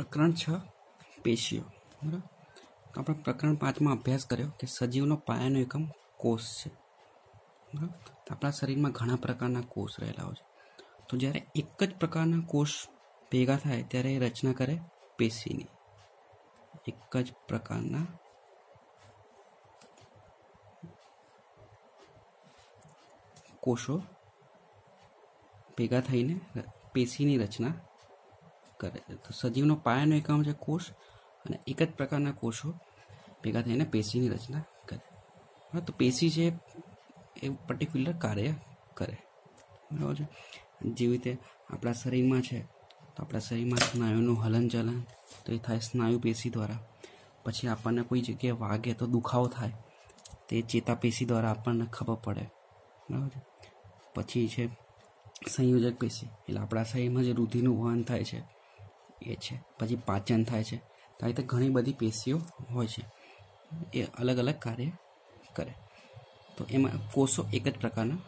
પ્રકરણ છ પેશીઓ બરાબર તો આપણે પ્રકરણ પાંચમાં અભ્યાસ કર્યો કે સજીવનો પાયાનો એકમ કોષ છે બરાબર તો આપણા શરીરમાં ઘણા પ્રકારના કોષ રહેલા હોય છે તો જ્યારે એક જ પ્રકારના કોષ ભેગા થાય ત્યારે એ રચના કરે પેશીની એક જ પ્રકારના કોષો ભેગા થઈને પેશીની રચના કરે છે. તો સજીવનો પાયાનો એકમ છે કોષ અને એક જ પ્રકારના કોષો ભેગા થઈને પેશીની રચના કરે. બરાબર તો પેશી છે એ પર્ટિક્યુલર કાર્ય કરે. બરાબર છે? જેવી રીતે આપણા શરીરમાં છે, તો આપણા શરીરમાં સ્નાયુનું હલનચલન તો એ થાય સ્નાયુ પેશી દ્વારા. પછી આપણને કોઈ જગ્યાએ વાગે તો દુખાવો થાય, તે ચેતાપેશી દ્વારા આપણને ખબર પડે. બરાબર છે? પછી છે સંયોજક પેશી. એટલે આપણા શરીરમાં જે રુધિરનું વહન થાય છે એ છે. પછી પાચન થાય છે. તો રીતે ઘણી બધી પેશીઓ હોય છે. એ અલગ અલગ કાર્ય કરે. તો એમાં કોષો એક જ પ્રકારના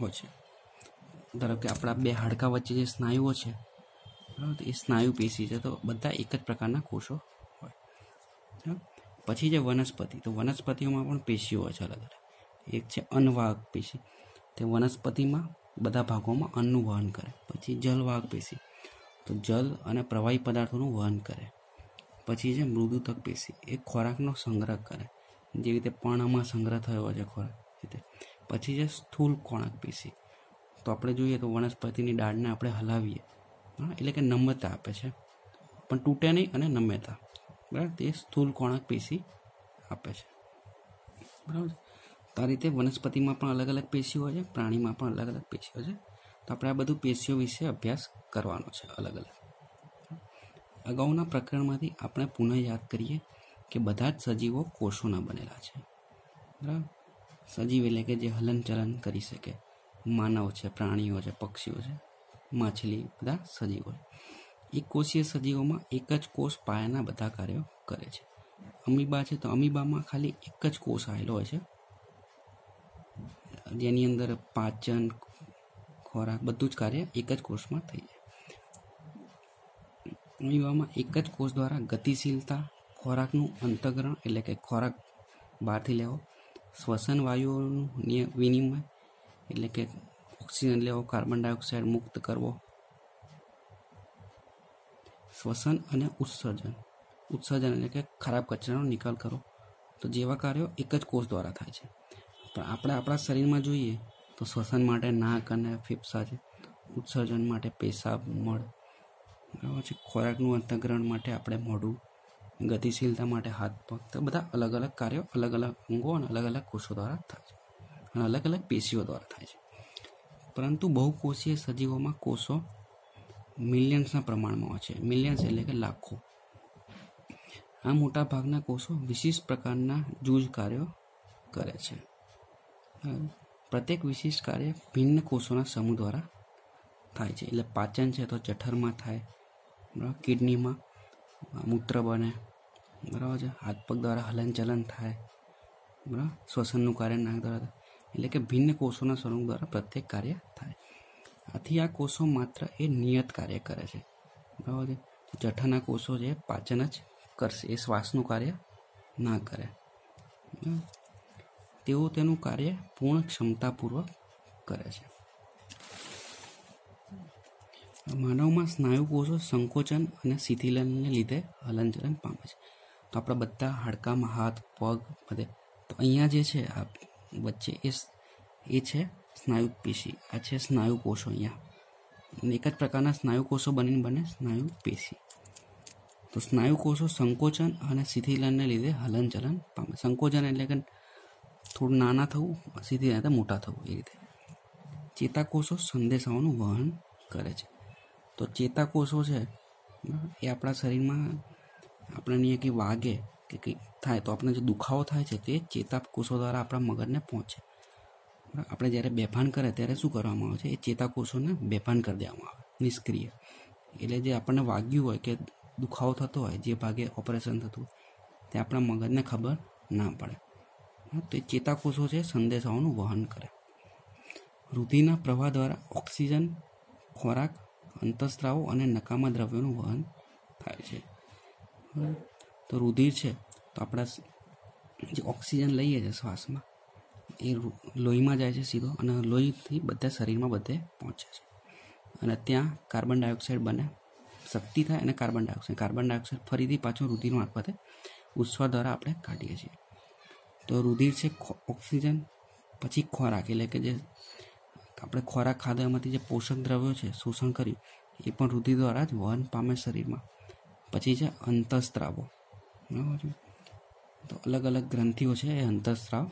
હોય છે. ધારો કે આપણા બે હાડકા વચ્ચે જે સ્નાયુઓ છે, બરાબર? એ સ્નાયુ પેશી છે. તો બધા એક જ પ્રકારના કોષો હોય? પછી જે વનસ્પતિ, તો વનસ્પતિઓમાં પણ પેશીઓ હોય છે અલગ અલગ. એક છે અન્નવાહક પેશી. તે વનસ્પતિમાં બધા ભાગોમાં અન્નનું વહન કરે. પછી જલવાહક પેશી. તો જલ અને પ્રવાહી પદાર્થોનું વહન કરે. પછી છે મૃદુતક પેશી એ ખોરાકનો સંગ્રહ કરે. જેવી રીતે પર્ણમાં સંગ્રહ થયો હોય છે ખોરાક રીતે. પછી છે સ્થૂલ ખોરાક પેશી તો આપણે જોઈએ તો વનસ્પતિની ડાળને આપણે હલાવીએ. એટલે કે નમ્રતા આપે છે. પણ તૂટે નહીં અને નમ્યતા બરાબર? તે સ્થૂલ કોણાક પેશી આપે છે. બરાબર? તો આ રીતે વનસ્પતિમાં પણ અલગ અલગ પેશીઓ હોય છે, પ્રાણીમાં પણ અલગ અલગ પેશીઓ છે. તો આપણે આ બધું પેશીઓ વિશે અભ્યાસ કરવાનો છે અલગ અલગ અગાઉના પ્રકરણમાંથી આપણે પુનઃ યાદ કરીએ કે બધા જ સજીવો કોષોના બનેલા છે. બરાબર? સજીવ એટલે કે જે હલનચલન કરી શકે. માનવ છે, પ્રાણીઓ છે, પક્ષીઓ છે, માછલી, બધા સજીવો છે. એક કોષીય સજીવોમાં એક જ કોષ પાયાના બધા કાર્યો કરે છે. અમીબા છે તો અમીબામાં ખાલી એક જ કોષ આવેલો હોય છે. જેની અંદર પાચન ખોરાક, બધું જ કાર્ય એક જ કોષમાં થઈ જાય. યુવામાં એક જ કોષ દ્વારા ગતિશીલતા, ખોરાકનું અંતગ્રહણ એટલે કે ખોરાક બહારથી લેવો, શ્વસન વાયુઓનું વિનિમય એટલે કે ઓક્સિજન લેવો, કાર્બન ડાયોક્સાઇડ મુક્ત કરવો. શ્વસન અને ઉત્સર્જન. ઉત્સર્જન એટલે કે ખરાબ કચરાનો નિકાલ કરવો. તો જેવા કાર્યો એક જ કોષ દ્વારા થાય છે. પણ આપણે આપણા શરીરમાં જોઈએ તો શ્વસન માટે નાક અને ફેફસા છે. ઉત્સર્જન માટે પેશાબ, મળ. બરાબર છે? ખોરાકનું અંતગ્રહણ માટે આપણે મોઢું, ગતિશીલતા માટે હાથ પગ, તો બધા અલગ અલગ કાર્યો અલગ અલગ અંગો અને અલગ અલગ કોષો દ્વારા થાય છે. અને અલગ અલગ પેશીઓ દ્વારા થાય છે. પરંતુ બહુકોષીય સજીવોમાં કોષો મિલિયન્સના પ્રમાણમાં હોય છે. મિલિયન્સ એટલે કે લાખો. આ મોટા ભાગના કોષો વિશિષ્ટ પ્રકારના જૂજ કાર્યો કરે છે? પ્રત્યેક વિશિષ્ટ કાર્ય ભિન્ન કોષોના સમૂહ દ્વારા થાય છે. એટલે પાચન છે તો જઠરમાં થાય, બરાબર? કિડનીમાં મૂત્ર બને, બરાબર છે? હાથ પગ દ્વારા હલનચલન થાય, બરાબર? શ્વસનનું કાર્ય નાક દ્વારા. એટલે કે ભિન્ન કોષોના સમૂહ દ્વારા પ્રત્યેક કાર્ય થાય. આથી આ કોષો માત્ર એ નિયત કાર્ય કરે છે, બરાબર છે? જઠરના કોષો છે પાચન જ કરશે, એ શ્વાસનું કાર્ય ના કરે? તેઓ તેનું કાર્ય પૂર્ણ ક્ષમતાપૂર્વક કરે છે. માનવમાં સ્નાયુ કોષો સંકોચન અને શિથિલનને લીધે હલનચલન પામે છે. તો આપણા બધા હાડકામાં હાથ, પગ, બધે. તો અહીંયા જે છે, આ વચ્ચે એ એ છે સ્નાયુ પેશી. આ છે સ્નાયુ કોષો અહીંયા. એક જ પ્રકારના સ્નાયુ કોષો બનીને બને સ્નાયુ પેશી. તો સ્નાયુ કોષો સંકોચન અને શિથિલનને લીધે હલનચલન પામે. સંકોચન એટલે કે થોડું નાના થવું સીધી રીતે મોટા થવું એ રીતે. ચેતાકોષો સંદેશાઓનું વહન કરે છે. તો ચેતાકોષો છે, એ આપણા શરીરમાં આપણને કંઈ વાગે કે કંઈક થાય, તો આપણને જે દુખાવો થાય છે, તે ચેતાકોષો દ્વારા આપણા મગજને પહોંચે. આપણે જ્યારે બેભાન કરે ત્યારે શું કરવામાં આવે છે? એ ચેતાકોષોને બેભાન કરી દેવામાં આવે, નિષ્ક્રિય. એટલે જે આપણને વાગ્યું હોય કે દુખાવો થતો હોય, જે ભાગે ઓપરેશન થતું હોય, તે આપણા મગજને ખબર ના પડે. તો ચેતાકોષો છે, સંદેશાઓનું વહન કરે. રુધિરના પ્રવાહ દ્વારા ઓક્સિજન, ખોરાક, અંતઃસ્ત્રાવો અને નકામા દ્રવ્યોનું વહન થાય છે? તો રુધિર છે, તો આપણા જે ઓક્સિજન લઈએ છીએ શ્વાસમાં, એ લોહીમાં જાય છે સીધો અને લોહીથી બધા શરીરમાં બધે પહોંચે છે. અને ત્યાં કાર્બન ડાયોક્સાઇડ બને, શક્તિ થાય અને કાર્બન ડાયોક્સાઇડ. કાર્બન ડાયોક્સાઇડ ફરીથી પાછું રુધિર મારફતે ઉચ્છ્વાસ દ્વારા આપણે કાઢીએ છીએ. તો રુધિર છે ઓક્સિજન, પછી ખોરાક. એટલે કે જે આપણે ખોરાક ખાધો, એમાંથી જે પોષક દ્રવ્યો છે, શોષણ કર્યું, એ પણ રુધિર દ્વારા જ વહન પામે શરીરમાં. પછી છે અંતઃસ્ત્રાવો. બરાબર છે? તો અલગ અલગ ગ્રંથિઓ છે એ અંતઃસ્ત્રાવ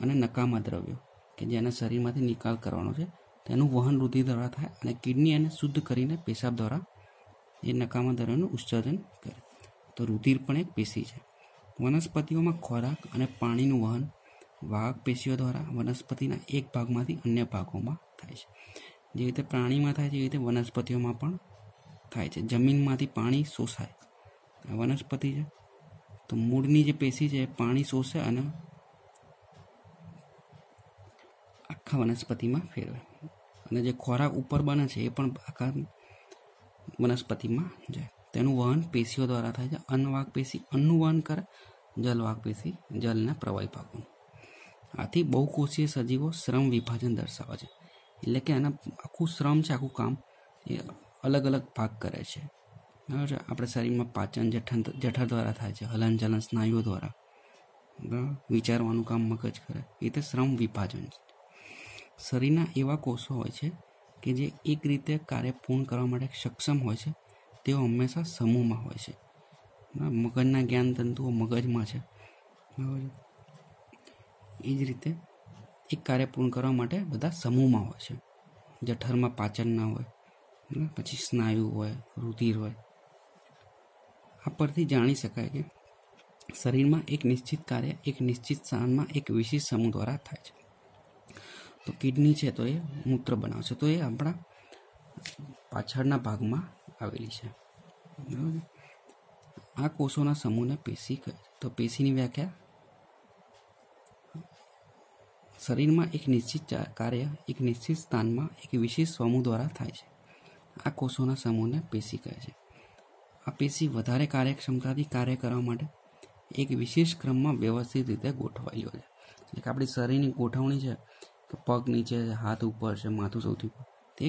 અને નકામા દ્રવ્યો, કે જેને શરીરમાંથી નિકાલ કરવાનો છે. તેનું વહન રુધિર દ્વારા થાય અને કિડની એને શુદ્ધ કરીને પેશાબ દ્વારા એ નકામા દ્રવ્યોનું ઉત્સર્જન કરે. તો રુધિર પણ એક પેશી છે. વનસ્પતિઓમાં ખોરાક અને પાણીનું વહન વાહક પેશીઓ દ્વારા વનસ્પતિના એક ભાગમાંથી અન્ય ભાગોમાં થાય છે. જે રીતે પ્રાણીમાં થાય છે, એ રીતે વનસ્પતિઓમાં પણ થાય છે. જમીનમાંથી પાણી શોષાય. વનસ્પતિ છે. તો મૂળની જે પેશી છે પાણી શોષે અને આખા વનસ્પતિમાં ફેરવે. અને જે ખોરાક ઉપર બને છે, એ પણ આખા વનસ્પતિમાં જાય. તેનું વહન પેશીઓ દ્વારા થાય છે. અન્નવાહક પેશી અન્નનું વહન કરે જલવાહક પેશી જલના પ્રવાહી ભાગોનું આથી બહુકોષીય સજીવો શ્રમ વિભાજન દર્શાવે છે. એટલે કે આના આખું શ્રમ છે, આખું કામ એ અલગ અલગ ભાગ કરે છે. બરાબર છે? આપણે શરીરમાં પાચન જઠર જઠર દ્વારા થાય છે હલનચલન સ્નાયુઓ દ્વારા. વિચારવાનું કામ મગજ કરે. એ રીતે શ્રમ વિભાજન છે. શરીરના એવા કોષો હોય છે કે જે એક રીતે કાર્ય પૂર્ણ કરવા માટે સક્ષમ હોય છે તેઓ હંમેશા સમૂહમાં હોય છે. મગજના જ્ઞાન તંતુઓ મગજમાં છે? એ જ રીતે એક કાર્ય પૂર્ણ કરવા માટે બધા સમૂહમાં હોય છે. જઠરમાં પાચન ના હોય પછી સ્નાયુ હોય, રુધિર હોય. આ પરથી જાણી શકાય કે શરીરમાં એક નિશ્ચિત કાર્ય, એક નિશ્ચિત સ્થાનમાં એક વિશિષ્ટ સમૂહ દ્વારા થાય છે. તો કિડની છે તો એ મૂત્ર બનાવશે તો એ આપણા પાછળના ભાગમાં આવેલી છે. આ કોષોના સમૂહને પેશી કહે તો પેશીની વ્યાખ્યા? શરીરમાં એક નિશ્ચિત કાર્ય એક નિશ્ચિત સ્થાનમાં એક વિશેષ સમૂહ દ્વારા થાય છે. આ કોષોના સમૂહને પેશી કહે છે. આ પેશી વધારે કાર્યક્ષમતાથી કાર્ય કરવા માટે એક વિશેષ ક્રમમાં વ્યવસ્થિત રીતે ગોઠવાયેલી છે. એટલે કે આપણી શરીરની ગોઠવણી છે, કે પગ નીચે, હાથ ઉપર છે, માથું સૌથી ઉપર. તે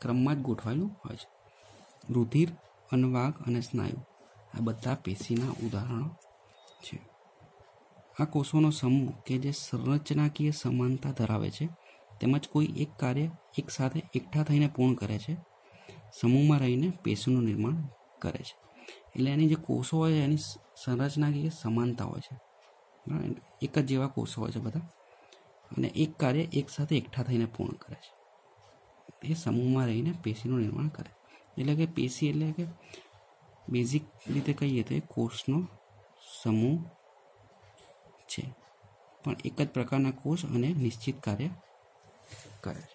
ક્રમમાં જ ગોઠવાયેલું હોય છે. રુધિર, અન્નવાગ અને સ્નાયુ આ બધા પેશીના ઉદાહરણો છે. આ કોષોનો સમૂહ કે જે સંરચનાકીય સમાનતા ધરાવે છે, તેમજ કોઈ એક કાર્ય એક સાથે એકઠા થઈને પૂર્ણ કરે છે, સમૂહમાં રહીને પેશીનું નિર્માણ કરે છે. એટલે એની જે કોષો હોય એની સંરચનાકીય સમાનતા હોય છે. એક જ જેવા કોષો હોય છે બધા. અને એક કાર્ય એક સાથે એકઠા થઈને પૂર્ણ કરે છે. એ સમૂહમાં રહીને પેશીનું નિર્માણ કરે. એટલે કે પેશી એટલે કે બેઝિક રીતે કહીએ તો એ કોષનો સમૂહ છે. પણ એક જ પ્રકારના કોષ અને નિશ્ચિત કાર્ય કરે છે.